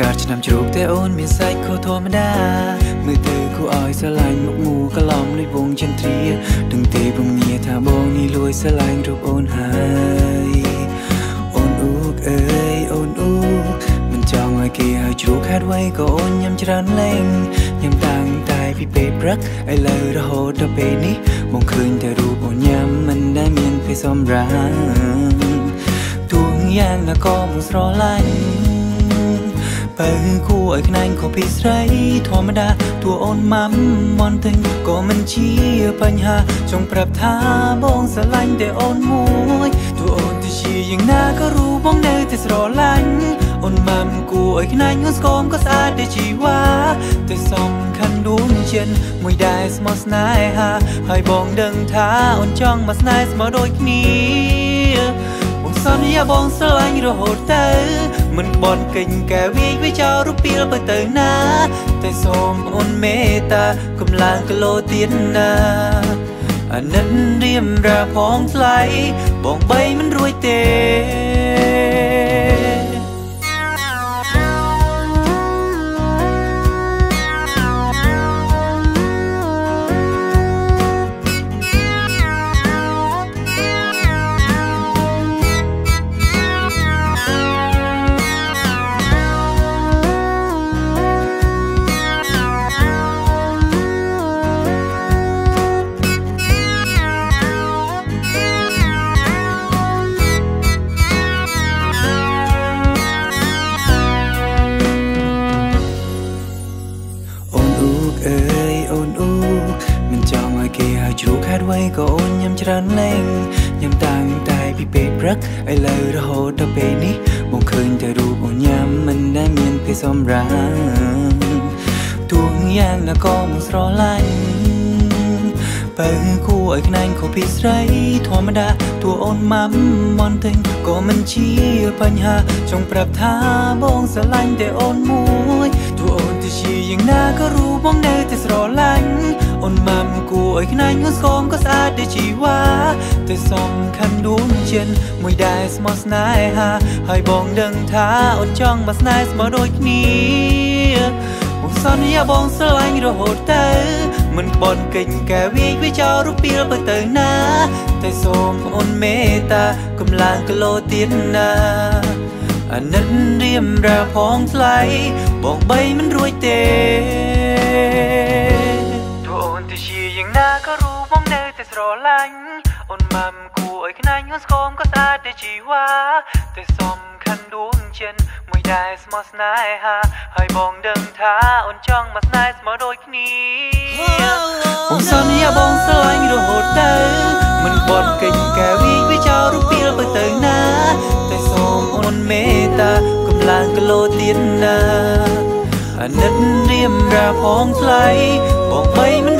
កើតឆ្នាំជ្រូកតែអូនមានសាច់ខុសធម្មតាមើលទៅគួរឲ្យស្រឡាញ់មុខមូកឡំលុយវងចន្ទ្រាដឹងទេពងងារថាបងនេះលួយស្រឡាញ់រូបអូនហើយអូនអ៊ូកអើយអូនអ៊ូមិនចង់ឲ្យគេឲ្យជ្រូកខាត់ໄວក៏អូនញ៉ាំច្រើនលេងញ៉ាំតាំងតែពីពេលព្រឹកឥឡូវរហូតដល់ពេលនេះបងឃើញតែរូបអូនញ៉ាំមិនដែលមានពេលសម្រាប់ ទួងយ៉ាងណាក៏មិនស្រឡាញ់បើគួរឲ្យខ្នែងខុសពីស្រីធម្មតាតួអូនម៉ាំមន់ទិញក៏មិនជាបញ្ហាចង់ប្រាប់ថាបងស្រឡាញ់តែអូនមួយតួអូនទៅជាយ៉ាងណាក៏รู้បងនៅតែស្រឡាញ់អូនម៉ាំគួរឲ្យខ្នែងអូនស្គមក៏ស្អាតដូចជីវ៉ាតែសំខាន់ដួងចិនមួយដែរស្មោះស្នេហាហើយបងដឹងថាអូនចង់មកស្នេហ៍ស្មើដូចគ្នា សន្យាបងស្រឡាញ់រហូតទៅ មិនបន់កិញកែវាយវាចោលរូបពីលទៅទៅណា តែសូមអូនមេត្តាកំឡាងគីឡូទៀតណាអានិតរៀមរាផងថ្លៃបងបីមិនរួចទេ ច្រើនលេងញ៉ាំតាំងតែពីពេលព្រឹកឥឡូវរហូតដល់ពេលនេះបងឃើញតែរូបអូនញ៉ាំមិនដែលមានពេលសម្រាប់ទួងយ៉ាងណាក៏មិនស្រឡាញ់បើគួរឲ្យខ្នែងខុសពីស្រីធម្មតាតួអូនម៉ាំមន់ទិញក៏មិនជាបញ្ហាចង់ប្រាប់ថាបងស្រឡាញ់តែអូនមួយតួអូនទៅជាយ៉ាងណាក៏รู้បងនៅតែស្រឡាញ់ អូនម៉ាំគួរឲ្យខ្នែងអូនស្គមក៏ស្អាតដូចជីវ៉ាតែសំខាន់ដួងចិនមួយដែរស្មោះស្នេហាហើយបងដឹងថាអូនចង់មកស្នេហ៍ស្មើដូចគ្នាបងសន្យាបងស្រឡាញ់រហូតទៅមិនបន់កិញកែវាយវាចោលរូបពីលបើទៅណា តែសូមអូនមេត្តាកំឡាងគីឡូទៀតណាអាណិតរៀមរាផងថ្លៃបងបីមិនរួចទេ ឡាញ់អូនម៉ាំគួរឲ្យខ្នាញ់អូនស្គមក៏ស្អាតដូចជីវ៉ាតែសំខាន់ដួងចិនមួយដែរស្មោះស្នេហាហើយបងដឹងថាអូនចង់មកស្នេហ៍ស្មើដូចគ្នាបងសន្យាបងស្រឡាញ់រហូតទៅមិនបន់កិញកែវីវាចោលរូបពីលទៅទៅណាតែសូមអូនមេត្តាកំឡាងគីឡូទៀតណាអាណិតរៀមរាផងថ្លៃបងបីមិន